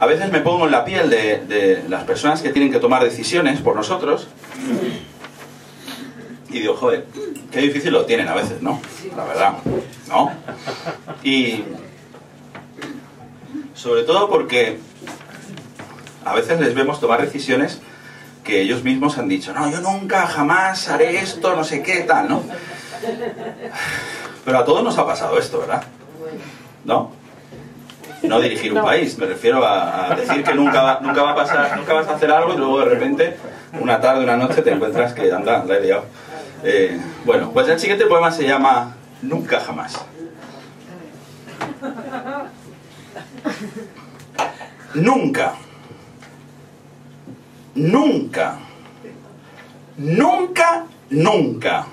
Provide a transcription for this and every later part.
a veces me pongo en la piel de, las personas que tienen que tomar decisiones por nosotros y digo, joder, qué difícil lo tienen a veces, ¿no? La verdad, ¿no? Y sobre todo porque a veces les vemos tomar decisiones que ellos mismos han dicho, no, yo nunca, jamás haré esto, no sé qué, tal, ¿no? Pero a todos nos ha pasado esto, ¿verdad? ¿No? No dirigir un país, me refiero a, a decir que nunca va, nunca va a pasar, nunca vas a hacer algo y luego de repente, una tarde, una noche, te encuentras que anda, la he liado. Eh, bueno, pues el siguiente poema se llama Nunca jamás. Nunca. Nunca. Nunca, nunca.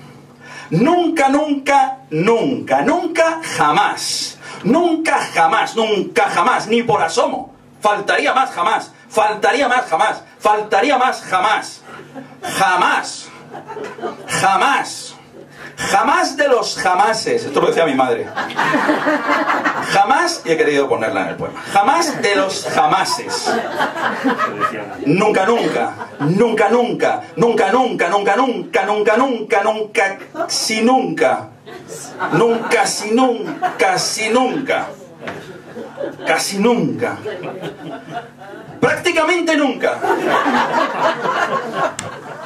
Nunca, nunca, nunca. Nunca, jamás. Nunca, jamás. Nunca, jamás. Ni por asomo. Faltaría más, jamás. Faltaría más, jamás. Faltaría más, jamás. Jamás. Jamás. Jamás de los jamases. Esto lo decía mi madre. Jamás, y he querido ponerla en el poema. Jamás de los jamases. Nunca, nunca. Nunca, nunca. Nunca, nunca. Nunca, nunca. Nunca, nunca. Nunca, si nunca. Nunca, si nunca. Si nunca. Casi nunca. Prácticamente nunca.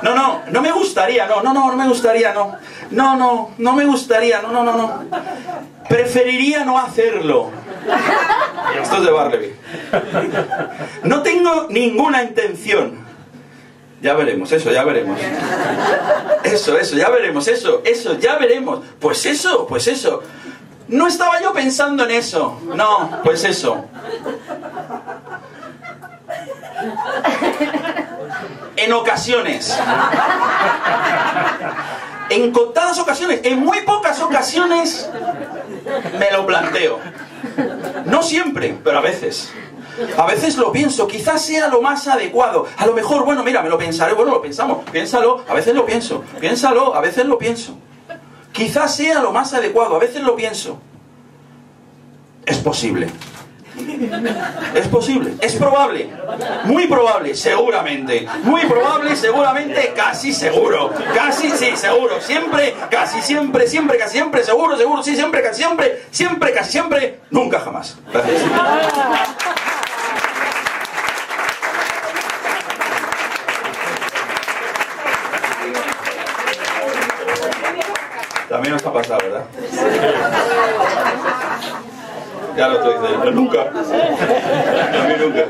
No, no, no me gustaría, no, no, no, no me gustaría, no. No, no, no me gustaría, no, no, no, no. Preferiría no hacerlo. Esto es de Barleby. No tengo ninguna intención. Ya veremos, eso, ya veremos. Eso, eso, ya veremos, eso, eso, ya veremos. Pues eso, pues eso. No estaba yo pensando en eso. No, pues eso. En ocasiones. En contadas ocasiones, en muy pocas ocasiones, me lo planteo. No siempre, pero a veces. A veces lo pienso, quizás sea lo más adecuado. A lo mejor, bueno, mira, me lo pensaré, bueno, lo pensamos, piénsalo, a veces lo pienso, piénsalo, a veces lo pienso. Quizás sea lo más adecuado, a veces lo pienso. Es posible. Es posible, es probable, muy probable, seguramente, muy probable, seguramente, casi seguro, casi sí, seguro, siempre, casi siempre, siempre, casi siempre, seguro, seguro, sí, siempre, casi siempre, siempre, casi siempre, nunca jamás. Gracias. también nos ha pasado, ¿verdad? Ya lo estoy diciendo. Nunca. A mí nunca.